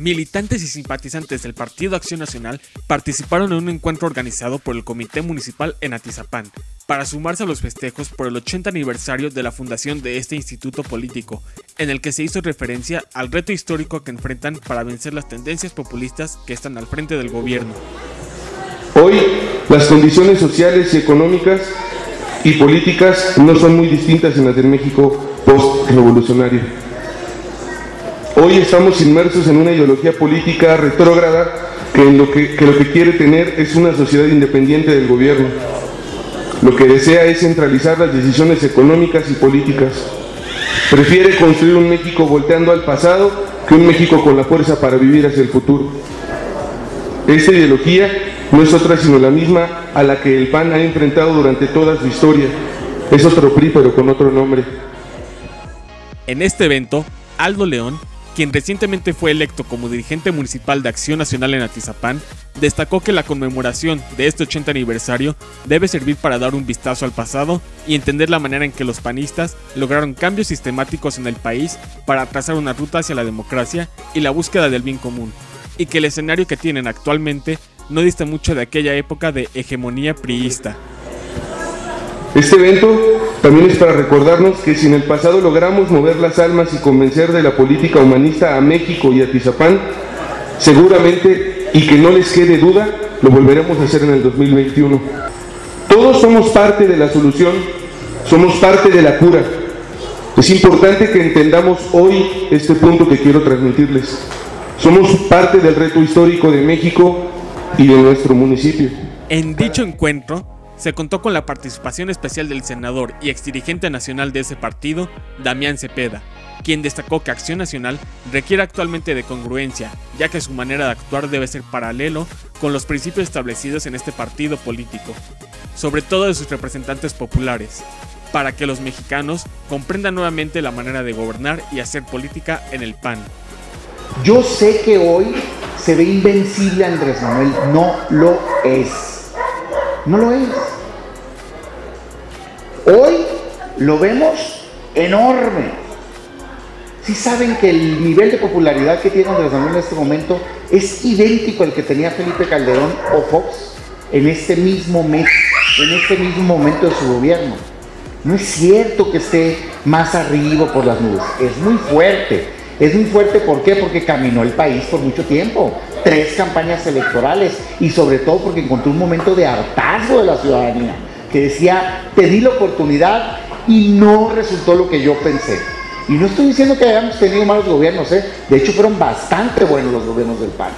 Militantes y simpatizantes del Partido Acción Nacional participaron en un encuentro organizado por el Comité Municipal en Atizapán para sumarse a los festejos por el 80 aniversario de la fundación de este instituto político, en el que se hizo referencia al reto histórico que enfrentan para vencer las tendencias populistas que están al frente del gobierno. Hoy las condiciones sociales y económicas y políticas no son muy distintas en las del México post-revolucionario. Hoy estamos inmersos en una ideología política retrógrada que, lo que, lo que quiere tener es una sociedad independiente del gobierno. Lo que desea es centralizar las decisiones económicas y políticas. Prefiere construir un México volteando al pasado que un México con la fuerza para vivir hacia el futuro. Esta ideología no es otra sino la misma a la que el PAN ha enfrentado durante toda su historia. Es otro PRI pero con otro nombre. En este evento, Aldo León quien recientemente fue electo como dirigente municipal de Acción Nacional en Atizapán, destacó que la conmemoración de este 80 aniversario debe servir para dar un vistazo al pasado y entender la manera en que los panistas lograron cambios sistemáticos en el país para trazar una ruta hacia la democracia y la búsqueda del bien común, y que el escenario que tienen actualmente no dista mucho de aquella época de hegemonía priista. Este evento también es para recordarnos que si en el pasado logramos mover las almas y convencer de la política humanista a México y a Tizapán, seguramente, y que no les quede duda, lo volveremos a hacer en el 2021. Todos somos parte de la solución, somos parte de la cura. Es importante que entendamos hoy este punto que quiero transmitirles. Somos parte del reto histórico de México y de nuestro municipio. En dicho encuentro, se contó con la participación especial del senador y exdirigente nacional de ese partido, Damián Cepeda, quien destacó que Acción Nacional requiere actualmente de congruencia, ya que su manera de actuar debe ser paralelo con los principios establecidos en este partido político, sobre todo de sus representantes populares, para que los mexicanos comprendan nuevamente la manera de gobernar y hacer política en el PAN. Yo sé que hoy se ve invencible Andrés Manuel, no lo es. No lo es. Hoy lo vemos enorme. Si saben que el nivel de popularidad que tiene Andrés Manuel en este momento es idéntico al que tenía Felipe Calderón o Fox en este mismo mes, en este mismo momento de su gobierno. No es cierto que esté más arriba por las nubes, es muy fuerte. Es muy fuerte, ¿por qué? Porque caminó el país por mucho tiempo, tres campañas electorales y sobre todo porque encontró un momento de hartazgo de la ciudadanía que decía, te di la oportunidad y no resultó lo que yo pensé. Y no estoy diciendo que hayamos tenido malos gobiernos, ¿eh? de hecho fueron bastante buenos los gobiernos del PAN.